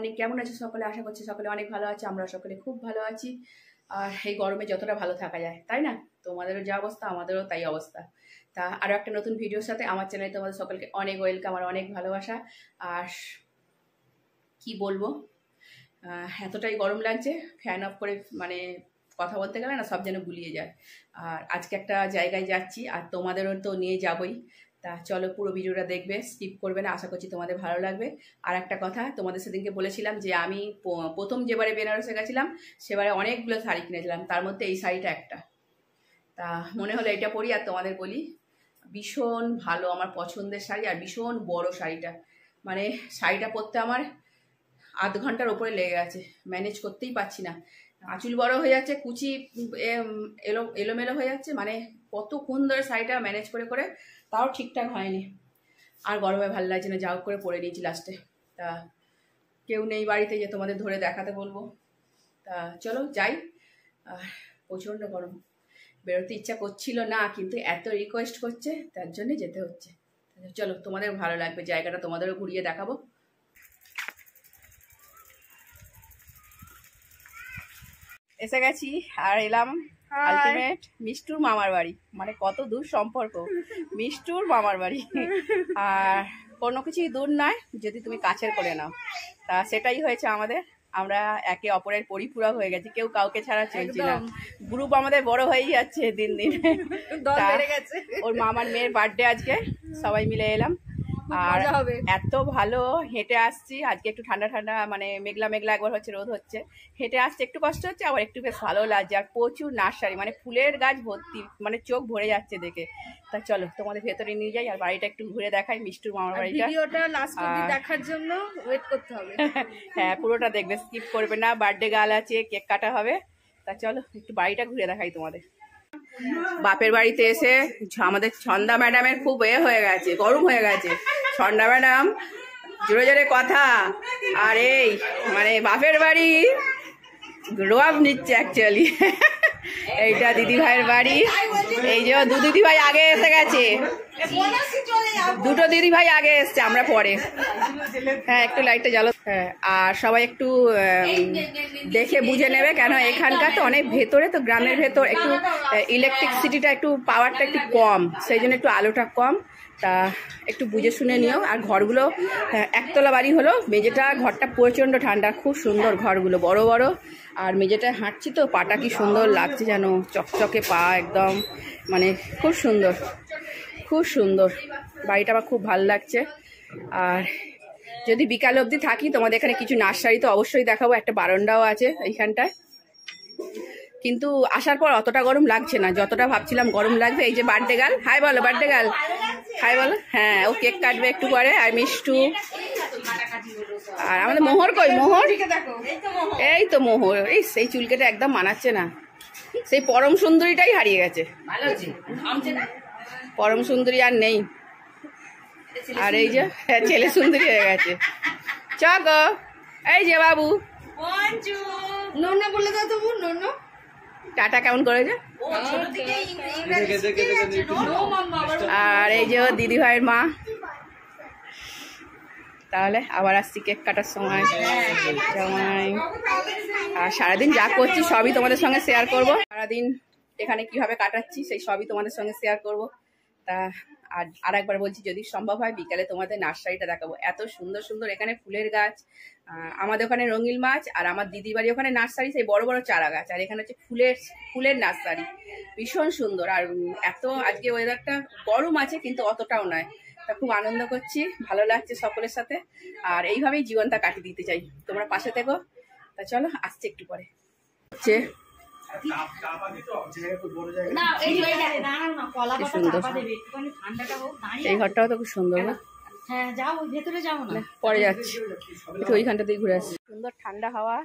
Morning কেমন আছে সকলে? আশা করছি সকলে অনেক ভালো আছে, আমরা সকলে খুব ভালো আছি। আর এই গরমে যতটা ভালো থাকা যায়, তাই না? তোমাদেরও যা অবস্থা, আমাদেরও তাই অবস্থা। তা আরও একটা নতুন ভিডিওর সাথে আমার চ্যানেলে তোমাদের সকলকে অনেক ওয়েলকাম আর অনেক ভালোবাসা। আর কি বলব? এতটাই গরম লাগছে ফ্যান অফ করে মানে কথা বলতে গেলে না সব যেন গুলিয়ে যায়। আর আজকে একটা জায়গায় যাচ্ছি, আর তোমাদেরও তো নিয়ে যাবই। তা চলো পুরো ভিডিওটা দেখবে স্কিপ করবে না, আশা করছি তোমাদের ভালো লাগবে। আর একটা কথা, তোমাদের সেদিনকে বলেছিলাম যে আমি প্রথম যেবারে বেনারসে গেছিলাম, সেবারে অনেকগুলো শাড়ি কিনেছিলাম, তার মধ্যে এই শাড়িটা একটা। তা মনে হলো এটা পরি, আর তোমাদের বলি, ভীষণ ভালো আমার পছন্দের শাড়ি, আর ভীষণ বড় শাড়িটা। মানে শাড়িটা পরতে আমার আধ ঘণ্টার ওপরে লেগে গেছে ম্যানেজ করতেই পারছি না। আঁচুল বড় হয়ে যাচ্ছে, কুচি এলো, এলোমেলো হয়ে যাচ্ছে মানে কতক্ষণ ধরে শাড়িটা ম্যানেজ করে করে তাও ঠিকঠাক হয়নি। আর গরমে ভালো লাগছে না যাও করে পরে নিয়েছি লাস্টে তা কেউ নেই বাড়িতে যে তোমাদের ধরে দেখাতে বলব। তা চলো যাই। প্রচণ্ড গরম। বেরোতে ইচ্ছা করছিল না, কিন্তু এত রিকোয়েস্ট করছে, তার জন্যে যেতে হচ্ছে। চলো, তোমাদের ভালো লাগবে, জায়গাটা তোমাদেরও ঘুরিয়ে দেখাবো। এসে গেছি, আর এলাম। আলটিমেট মিষ্টুর মামার বাড়ি। মানে কত দূর সম্পর্ক। মিষ্টুর মামার বাড়ি। আর কোনো কিছুই দূর নয় যদি তুমি কাছের করে নাও। তা সেটাই হয়েছে আমাদের। আমরা একে অপরের পরিপূরক হয়ে গেছি। কেউ কাউকে ছাড়া চলছি না। গ্রুপ আমাদের বড় হয়েই যাচ্ছে দিন দিন। ওর মামার মেয়ের বার্থডে আজকে। সবাই মিলে এলাম। আর এত ভালো হেঁটে আসছি। আজকে একটু ঠান্ডা ঠান্ডা মানে মেঘলা মেঘলা একবার হচ্ছে রোদ হচ্ছে। হেঁটে আসতে একটু কষ্ট হচ্ছে আবার একটু বেশ ভালো লাগছে। আর প্রচুর নার্সারি মানে ফুলের গাছ ভর্তি মানে চোখ ভরে যাচ্ছে দেখে। তা চলো তোমাদের ভেতরে নিয়ে যাই আর বাড়িটা একটু ঘুরে দেখাই মিষ্টুর মামার বাড়িটা। ভিডিওটা লাস্ট অবধি দেখার জন্য ওয়েট করতে হবে। হ্যাঁ পুরোটা দেখবে স্কিপ করবে না। বার্থডে গাল আছে কেক কাটা হবে। তা চলো একটু বাড়িটা ঘুরে দেখাই তোমাদের। বাপের বাড়িতে এসে আমাদের ছন্দা ম্যাডামের খুব এ হয়ে গেছে, গরম হয়ে গেছে। ছন্দা ম্যাডাম, জোরে জোরে কথা। আর এই মানে বাপের বাড়ি রোয়াব নিচ্ছে অ্যাকচুয়ালি এইটা দিদি ভাইয়ের বাড়ি। এই যে দু দিদি ভাই আগে এসে গেছে। দুটো দিদি ভাই আগে এসছে আমরা পরে। হ্যাঁ একটু লাইটটা জ্বালো। হ্যাঁ আর সবাই একটু দেখে বুঝে নেবে কেন এখানকার তো অনেক ভেতরে তো গ্রামের ভেতর একটু ইলেকট্রিসিটিটা একটু পাওয়ারটা একটু কম সেই জন্য একটু আলোটা কম। তা একটু বুঝে শুনে নিও। আর ঘরগুলো হ্যাঁ, একতলা বাড়ি হলো মেঝেটা ঘরটা প্রচণ্ড ঠান্ডা খুব সুন্দর ঘরগুলো বড় বড়। আর মেঝেটায় হাঁটছি তো পাটা কি সুন্দর লাগছে যেন চকচকে পা একদম মানে খুব সুন্দর। খুব সুন্দর। বাড়িটা আমার খুব ভালো লাগছে। আর যদি বিকাল অবধি থাকি, তোমাদের এখানে কিছু নার্সারি তো অবশ্যই দেখাবো। একটা বারান্দাও আছে এইখানটায়। কিন্তু আসার পর অতটা গরম লাগছে না। যতটা ভাবছিলাম গরম লাগবে, এই যে বার্থডে গাল হাই বলো বার্থডে গাল হাই বলো। হ্যাঁ ও কেক কাটবে একটু পরে, আর মিষ্টু। আর আমাদের মোহর কই? মোহর? এই তো মোহর। এই সেই চুলকেটা একদম মানাচ্ছে না। সেই পরম সুন্দরীটাই হারিয়ে গেছে। পরম সুন্দরী আর নেই। আর এই যে হ্যাঁ, ছেলে সুন্দরী হয়ে গেছে। চক এই যে বাবু। বলে দাও তবু নন্য টাটা কেমন করেছে আর এই যে দিদি ভাইয়ের মা। তাহলে আবার আসছি কেক কাটার সময়। আর সারাদিন যা করছি সবই তোমাদের সঙ্গে শেয়ার করব। সারাদিন এখানে কীভাবে কাটাচ্ছি সেই সবই তোমাদের সঙ্গে শেয়ার করব। তা, আর আর একবার বলছি, যদি সম্ভব হয় বিকালে তোমাদের নার্সারিটা দেখাবো। এত সুন্দর সুন্দর এখানে ফুলের গাছ আমাদের ওখানে রঙিল মাছ, আর আমার দিদি বাড়ি ওখানে নার্সারি, সেই বড় বড় চারা গাছ, আর এখানে হচ্ছে ফুলের ফুলের নার্সারি। ভীষণ সুন্দর, আর এত আজকে ওয়েদারটা গরম আছে, কিন্তু অতটাও নয়। তা খুব আনন্দ করছি, ভালো লাগছে সকলের সাথে। আর এইভাবেই জীবনটা কাটিয়ে দিতে চাই। তোমরা পাশে থেকো। তা চলো, আসছে একটু পরে। হচ্ছে এই ঘরটাও তো খুব সুন্দর না? হ্যাঁ যাও ওই ভেতরে যাও না। পরে যাচ্ছি। একটু ওইখানটা দিয়ে ঘুরে আসছি সুন্দর ঠান্ডা হাওয়া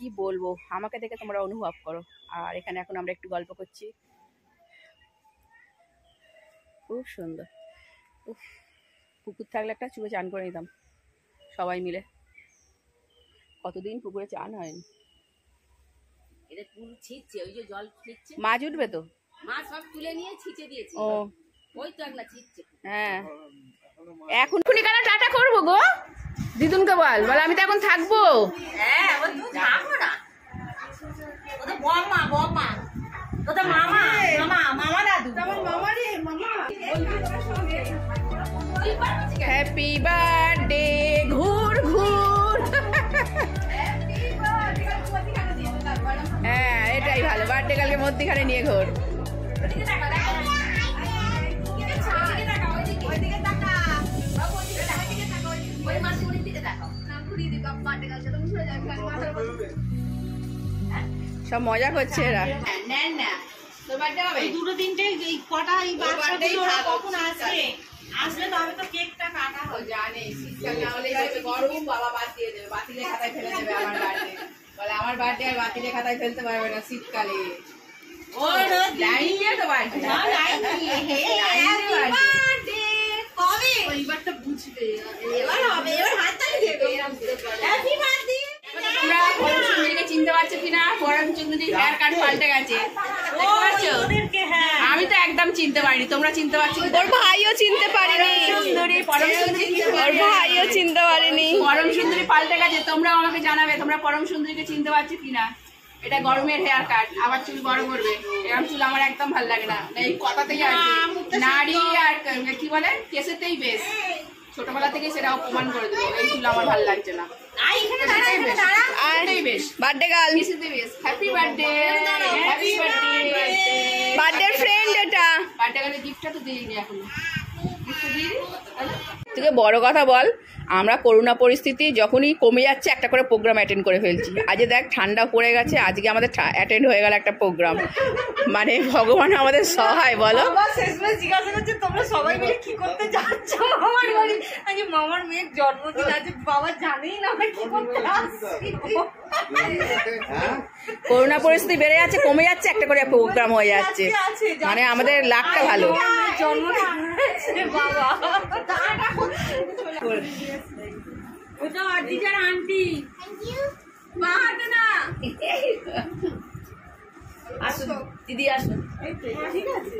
কি বলব? আমাকে দেখে তোমরা অনুভব করো। আর এখানে এখন আমরা একটু গল্প করছি। খুব সুন্দর। উফ পুকুর থাকলে একটা চুয়ে চান করে নিতাম সবাই মিলে। কতদিন পুকুরে চান হয়নি? এটা পুরো ছিটছে ওই যে জল ছিটছে। মাছ উঠবে তো? মাছ সব তুলে নিয়ে ছিটে দিয়েছে। ও। ওই তো একলা ছিটছে। হ্যাঁ। এখন খুনি কারা টাটা করব গো? দিদুনকে বল বল আমি তো এখন থাকব। হ্যাঁ ও তুই থাকব না। ও তো বম্মা বম্মা। মধ্যিখানে নিয়ে ঘোর। সব মজা করছে এরা। নেন না তোর বার্থডে হবে দুটো তিনটে কটা এই বাচ্চাগুলো ওরা কখন আসবে আসলে তবে তো কেকটা কাটা ও জানে। শীতকাল না হলেই গরম। বাবা বাদ দিয়ে দেবে বাতিলের খাতায় ফেলে দেবে আমার বার্থডে। বলে আমার বার্থডে আর বাতিলের খাতায় ফেলতে পারবে না শীতকালে। চিনতে পারছ কিনা? পরম সুন্দরী হেয়ার কাট পাল্টে গেছে। হ্যাঁ। আমি তো একদম চিনতে পারিনি তোমরা চিনতে পারছ ওর ভাইও চিনতে পারিনি। সুন্দরী পরম সুন্দরী ওর ভাইও চিনতে পারিনি। পরম সুন্দরী পাল্টে গেছে তোমরাও আমাকে জানাবে তোমরা পরম সুন্দরীকে চিনতে পারছ কিনা? এটা গরমের হেয়ার কাট আবার চুল বড় করবে। এরকম চুল আমার একদম ভালো লাগে না। এই কথা থেকে আছে নারী আর ক- কি বলে? কেসেতেই বেশ। ছোটবেলা থেকে সেটা প্রমাণ করে দেবো এই চুল আমার ভালো লাগছে না। আই এখানে দাঁড়া এখানে দাঁড়া। এটাই বেশ। বার্থডে গার্ল কেসেতেই বেশ। Happy birthday happy birthday birthday friend এটা। বার্থডে গার্লের গিফটটা তো দিইনি এখনও। থেকে বড় কথা বল আমরা করোনা পরিস্থিতি যখনই কমে যাচ্ছে একটা করে প্রোগ্রাম অ্যাটেন্ড করে ফেলছি। আজকে দেখ ঠান্ডা পড়ে গেছে আজকে আমাদের অ্যাটেন্ড হয়ে গেল একটা প্রোগ্রাম মানে ভগবান আমাদের সহায় বলো। জিজ্ঞাসা করছে তোমরা সবাই মিলে কি করতে যাচ্ছ? মামার বাড়ি। আজকে মামার মেয়ের জন্মদিন আছে বাবা জানেই না আমরা কি করতে করোনা পরিস্থিতি বেড়ে যাচ্ছে কমে যাচ্ছে একটা করে প্রোগ্রাম হয়ে যাচ্ছ। মানে আমাদের লাখটা ভালো। মেয়ের জন্মদিন। বাবা। ওটা আর্টিজার আন্টি। মা হাতে না আসুন দিদি আসুন ঠিক আছে।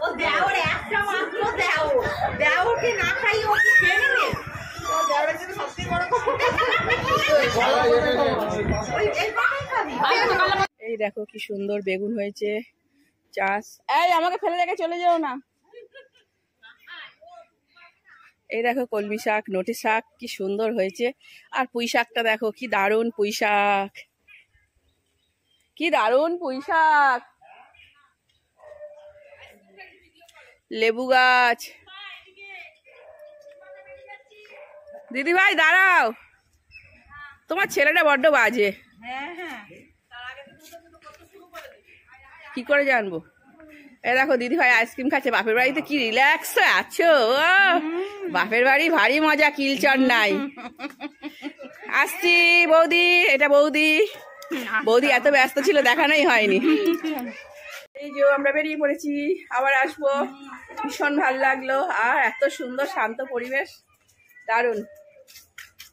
ও দেওর একটা মাত্র দেওর দেওরকে না খাই ও খেয়ে নেবে দেওরের জন্য সবথেকে বড় এই এই দেখো কি সুন্দর বেগুন হয়েছে চাষ। এই আমাকে ফেলে রেখে চলে যেও না। এই দেখো কলমি শাক নোটে শাক কি সুন্দর হয়েছে। আর পুঁই শাকটা দেখো কি দারুণ পুঁই শাক। কি দারুণ পুঁই শাক। লেবু গাছ। দিদি ভাই দাঁড়াও। তোমার ছেলেটা বড্ড বাজে। কি করে জানব? এ দেখো দিদি ভাই আইসক্রিম খাচ্ছে। বাপের বাড়িতে কি রিল্যাক্স আছো? বাপের বাড়ি ভারী মজা কিলচর নাই। আসছি বৌদি। এটা বৌদি। বৌদি এত ব্যস্ত ছিল দেখানোই হয়নি। এই যে আমরা বেরিয়ে পড়েছি। আবার আসব। ভীষণ ভালো লাগল। আর এত সুন্দর শান্ত পরিবেশ। দারুণ।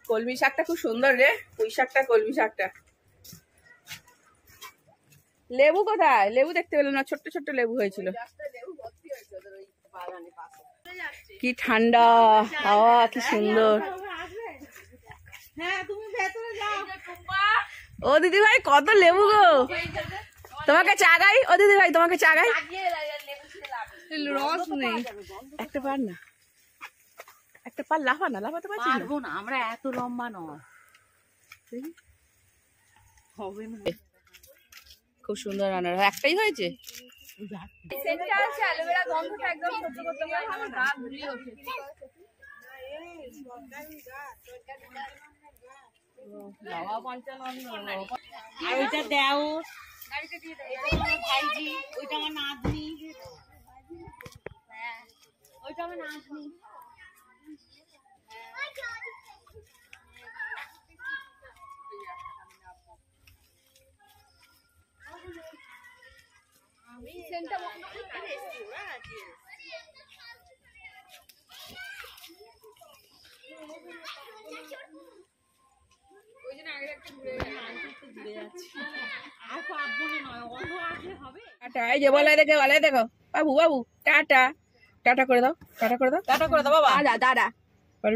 কলমি শাকটা খুব সুন্দর রে। পুঁই শাকটা কলমি শাকটা। লেবু কোথায়? লেবু দেখতে পেলাম না ছোট্ট ছোট্ট লেবু হয়েছিল। কি ঠান্ডা হাওয়া কি সুন্দর। ও দিদি ভাই কত লেবু গো। তোমাকে চাগাই? ও দিদি ভাই তোমাকে চাগাই? রস নেই। একটা পার না। একটা পার লাফা না লাফাতে পারছিস না? না আমরা এত লম্বা নয়। খুব সুন্দর রান্না একটাই হয়েছে? সেন্টটা আছে অ্যালোভেরা গন্ধটা একদম সহ্য করতে পারি না আমার গা ঘুরিয়ে ওঠে। আর ওইটা দেও। আমার ভাইজি ওইটা আমার নাতনি। ওইটা আমার নাতনি। সেন্টটা বন্ধ আর পাবো না নয় অন্য আসলে হবে। টাটা এই যে বলে দেখে বলে দেখো। বাবু বাবু টাটা। টাটা করে দাও টাটা করে দাও। টাটা করে দাও বাবা। দাদা দাদা।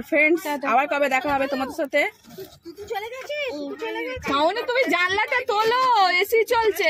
ফ্রেন্ডস আবার কবে দেখা হবে তোমাদের সাথে? চলে গেছিস? তুই চলে গেছিস? মামনি তুমি জানলাটা তোলো এসি চলছে।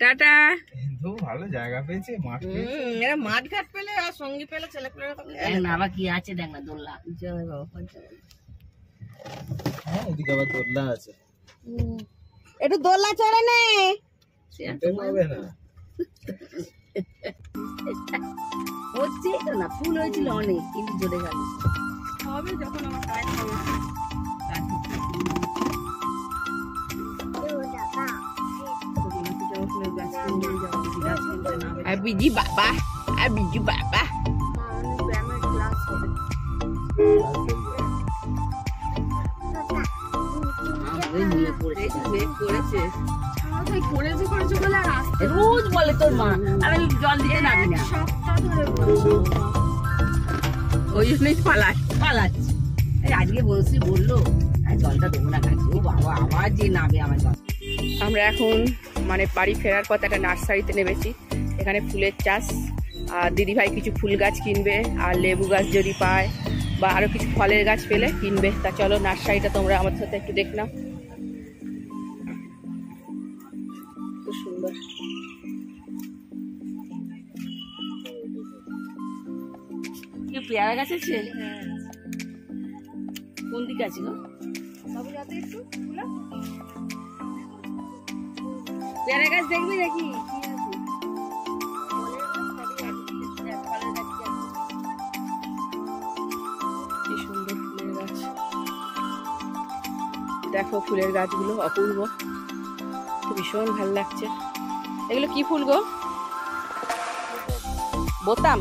টাটা। কিন্তু ভালো জায়গা পেয়েছে মাঠ পেয়েছে। এরা মাঠ ঘাট পেলে আর সঙ্গী পেলে ছেলে পেলে জয় বাবা হ্যাঁ এদিকে আবার দোলনা আছে। একটু দোলনা চড়ে নে। পাবে না। হচ্ছে না ফুল হয়েছিল অনেক কিন্তু জ্বলে গেল। হবে যখন আমার কাজ হবে। আর আর করেছে বলে আর আসতে রোজ বলে তোর মা আমি জল দিতে নামি না। ওই জন্যই পালাস পালাচ্ছি। আজকে বংশী বলল আর জলটা দেবো না কাছে ও বাবা আবার যে নামে আমার জল। আমরা এখন মানে বাড়ি ফেরার পথে একটা নার্সারিতে নেমেছি। এখানে ফুলের চাষ। আর দিদিভাই কিছু ফুল গাছ কিনবে আর লেবু গাছ যদি পায় বা আরও কিছু ফলের গাছ পেলে কিনবে। তা চলো নার্সারিটা তোমরা আমাদের সাথে একটু দেখ নাও। সুন্দর। পেয়ারা গাছ আছে? কোন দিকে আছে গো? পেয়ারা গাছ দেখবি গাছ। দেখো ফুলের গাছগুলো অপূর্ব। ভীষণ ভালো লাগছে। এগুলো কি ফুল গো? বোতাম।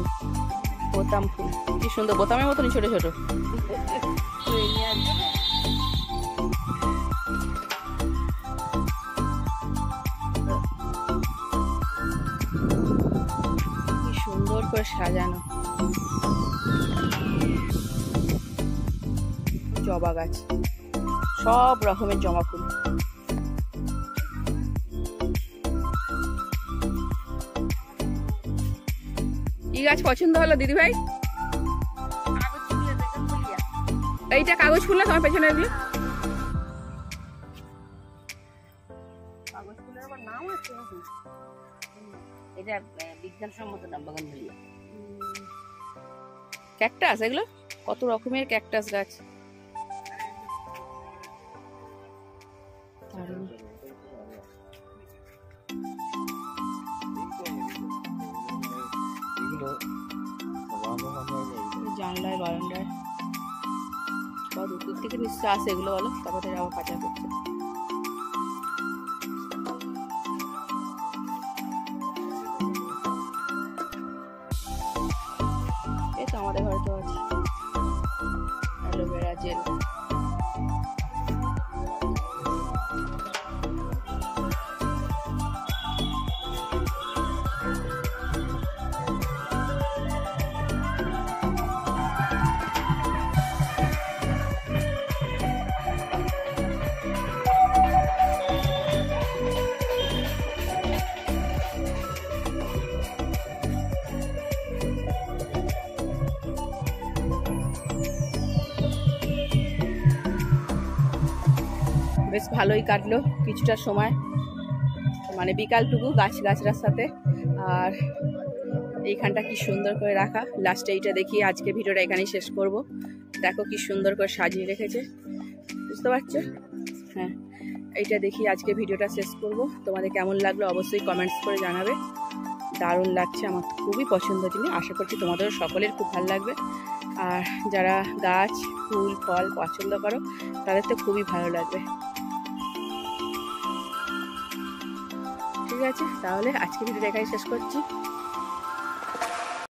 বোতাম ফুল। কি সুন্দর। বোতামের মতনই ছোট ছোট। করে সাজানো। জবা গাছ। সব রকমের জবা ফুল। কি গাছ পছন্দ হলো দিদি ভাই? এইটা কাগজ ফুল না তোমার পেছনে এগুলো এটা বিজ্ঞানসম্মত নাম বাগানভেলিয়া ক্যাকটাস এগুলো? কত রকমের ক্যাকটাস গাছ। জানলায় বারান্দায়। কত দূর থেকে নিশ্চয় আসে এগুলো বলো? তারপরে আবার পাচার করছে। 接 ভালোই কাটলো কিছুটা সময়। মানে বিকালটুকু গাছ গাছরার সাথে। আর এইখানটা কি সুন্দর করে রাখা। লাস্টে এইটা দেখি, আজকে ভিডিওটা এখানেই শেষ করব। দেখো কি সুন্দর করে সাজিয়ে রেখেছে। বুঝতে পারছ? হ্যাঁ এইটা দেখি আজকে ভিডিওটা শেষ করব। তোমাদের কেমন লাগল অবশ্যই কমেন্টস করে জানাবে। দারুণ লাগছে, আমার খুবই পছন্দ জিনিস। আশা করছি তোমাদেরও সকলের খুব ভালো লাগবে। আর যারা গাছ, ফুল, ফল পছন্দ করো, তাদের তো খুবই ভালো লাগবে। ঠিক আছে তাহলে আজকে ভিডিওটা এখানে শেষ করছি।